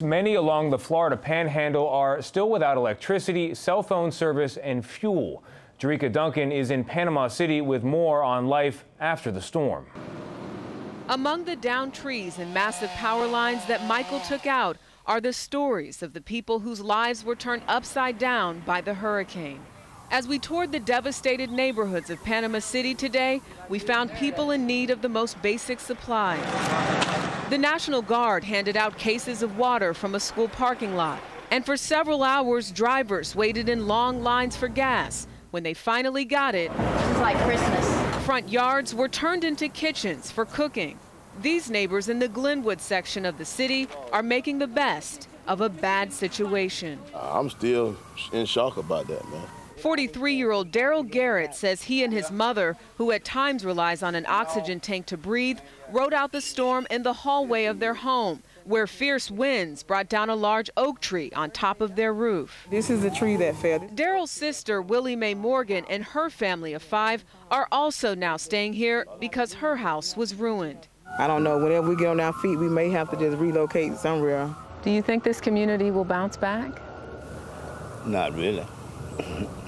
Many along the Florida panhandle are still without electricity, cell phone service, and fuel. Jericka Duncan is in Panama City with more on life after the storm. Among the downed trees and massive power lines that Michael took out are the stories of the people whose lives were turned upside down by the hurricane. As we toured the devastated neighborhoods of Panama City today, we found people in need of the most basic supplies. The National Guard handed out cases of water from a school parking lot. And for several hours, drivers waited in long lines for gas. When they finally got it, it's like Christmas. Front yards were turned into kitchens for cooking. These neighbors in the Glenwood section of the city are making the best of a bad situation. I'm still in shock about that, man. 43 year old Daryl Garrett says he and his mother, who at times relies on an oxygen tank to breathe, rode out the storm in the hallway of their home, where fierce winds brought down a large oak tree on top of their roof. This is the tree that fell. Daryl's sister, Willie Mae Morgan, and her family of five are also now staying here because her house was ruined. I don't know. Whenever we get on our feet, we may have to just relocate somewhere. Do you think this community will bounce back? Not really.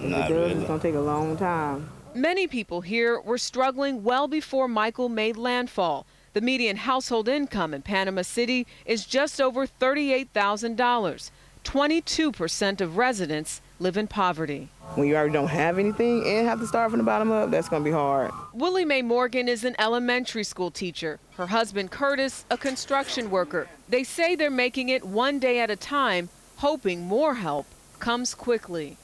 Not really. It's going to take a long time. Many people here were struggling well before Michael made landfall. The median household income in Panama City is just over $38,000. 22% of residents live in poverty. When you already don't have anything and have to start from the bottom up, that's going to be hard. Willie Mae Morgan is an elementary school teacher. Her husband, Curtis, a construction worker. They say they're making it one day at a time, hoping more help comes quickly.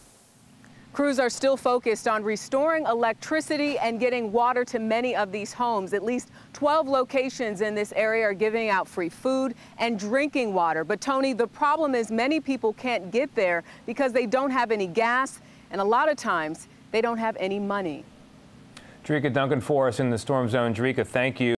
Crews are still focused on restoring electricity and getting water to many of these homes. At least 12 locations in this area are giving out free food and drinking water. But Tony, the problem is many people can't get there because they don't have any gas and a lot of times they don't have any money. Jericka Duncan for us in the storm zone. Jericka, thank you.